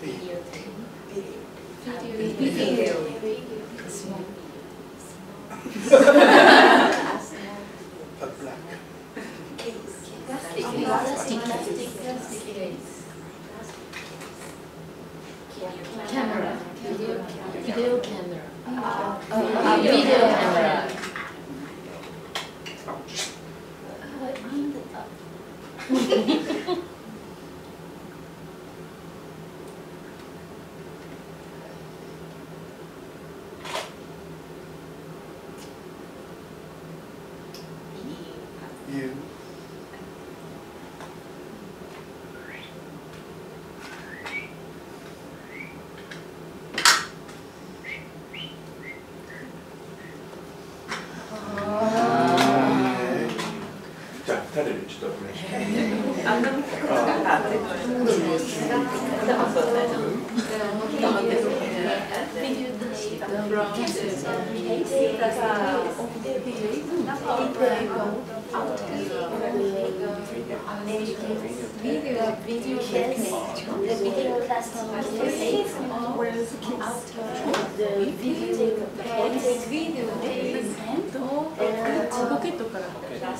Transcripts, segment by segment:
Video. Video. Small. A black. Case. Camera. Video. Video camera. Video camera. You. 네 hiç dönmeyeceğim. Video, uh, video, video,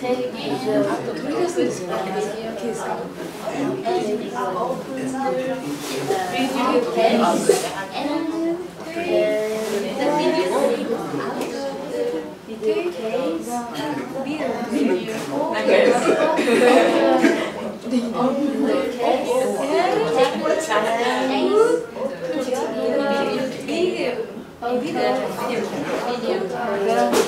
your pocket. Out of the pocket. The video tape out Okay. and Out of take the This is video case. and open up the video case and the video video case on the case Video. of the take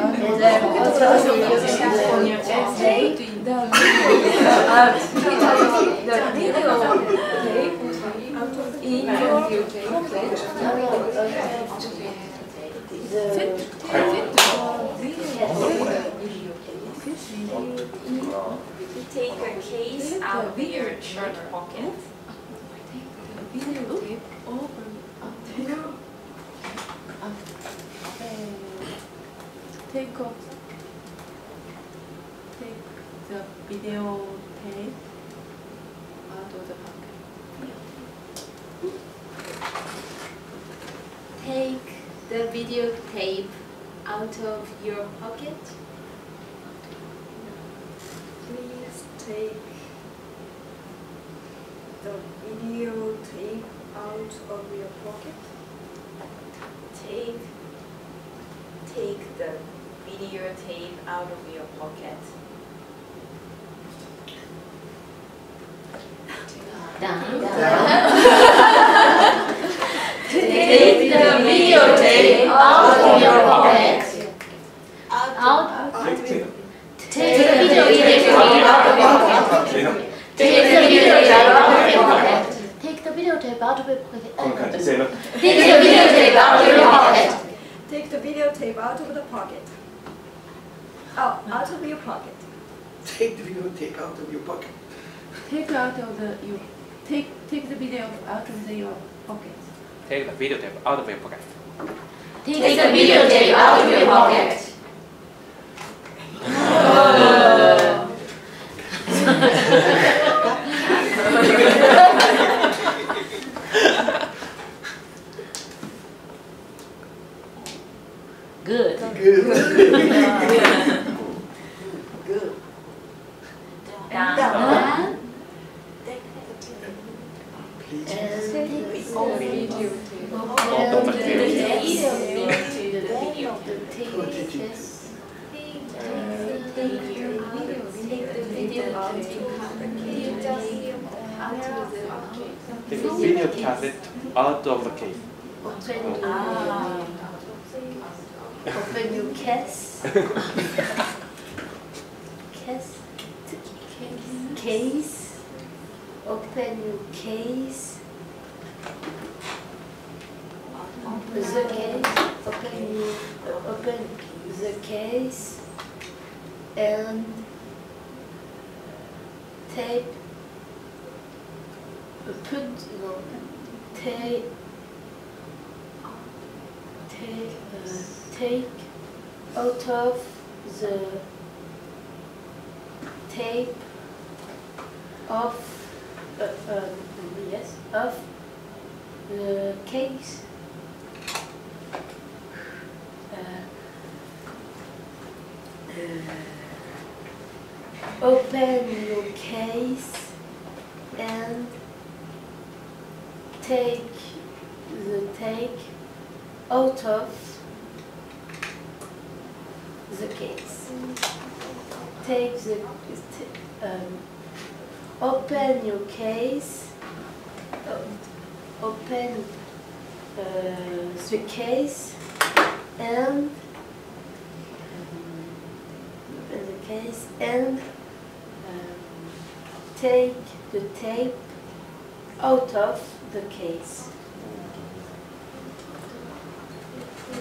Take a case out of your shirt pocket. Videotape over take off take the video tape out of the pocket. Take the videotape out of your pocket. Please take the video tape out of your pocket. Take take the videotape out of your pocket. Done. dun. Take the videotape out of your pocket. Out. out. Take the videotape out of your pocket. Take the videotape out of your pocket. Take the videotape out of your pocket. Take the videotape out of your pocket. Take the videotape out of the pocket. Oh, out of your pocket. Take the video take out of your pocket Take out of the you take take the video out of the, your pocket. Take the videotape out of your pocket. Take the videotape out of your pocket. Good. Good. Good. Good. good. good. good. good. Down. Take the video cassette out of the case. Oh. Ah open your case. case. Case. Open your case. The case. Open your open the case and tape. Put no tape. Take uh, take out of the tape of uh, um, yes of the case. Uh, uh, open your case and take the take out of the case. Take the um, open your case. Open uh, the case and open the case and um, take the tape out of the case.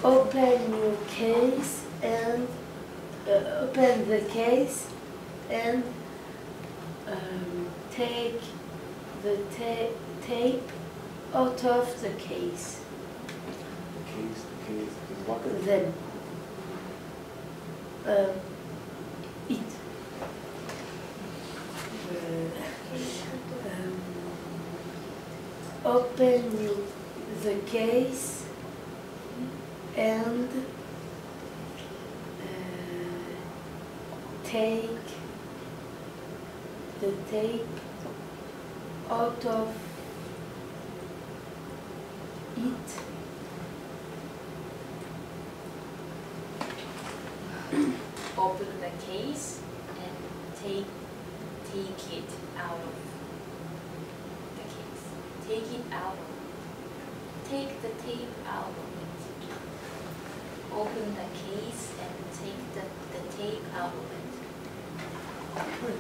Open your case and uh, open the case and um, take the ta- tape out of the case. The case, the case is what? Then um, it. Um, open the case and uh, take the tape out of it. open the case and take take it out of the case. Take it out of take the tape out of open the case and take the, the tape out of it. Great.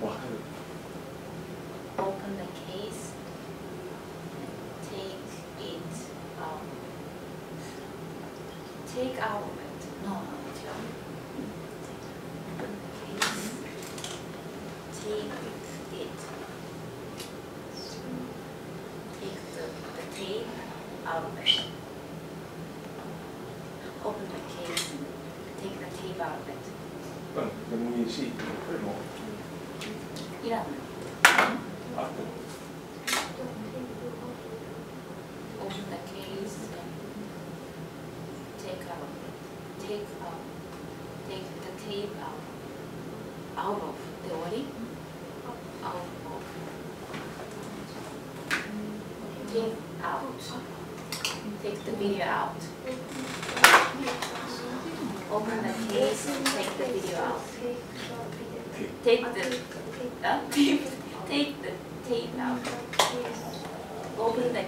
What? Open the case and take it out. Take out of it. No, no, Open the case. Take it. Take the, the tape. Um, out Open the case and take the tape out of it. Bueno, tengo mi sitio, pero... Yeah. Open the case and take out, take out, take the tape out, out of the body, out of, take out take the video out. Open the case and take the video out. Take the, uh, tape, take the tape out. Open the